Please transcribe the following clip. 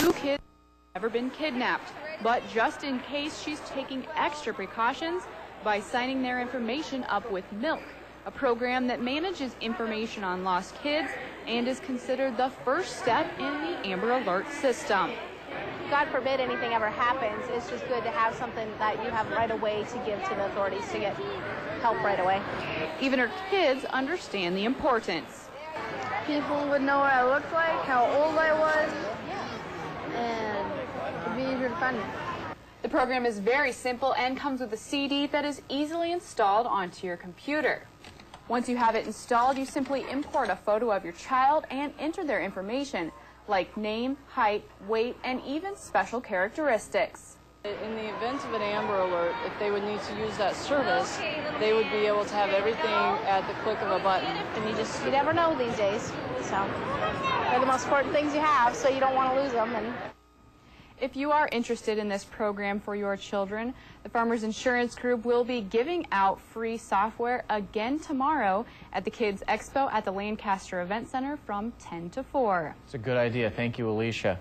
two kids have never been kidnapped, but just in case, she's taking extra precautions by signing their information up with Milk, a program that manages information on lost kids and is considered the first step in the Amber Alert system. God forbid anything ever happens, it's just good to have something that you have right away to give to the authorities to get help right away. Even her kids understand the importance. People would know what I looked like, how old I was, and it'd to find me. The program is very simple and comes with a CD that is easily installed onto your computer. Once you have it installed, you simply import a photo of your child and enter their information, like name, height, weight, and even special characteristics. In the event of an Amber Alert, if they would need to use that service, they would be able to have everything at the click of a button. And you just, you never know these days. So they're the most important things you have, so you don't want to lose them. And If you are interested in this program for your children, the Farmers Insurance Group will be giving out free software again tomorrow at the Kids Expo at the Lancaster Event Center from 10 to 4. It's a good idea. Thank you, Alicia.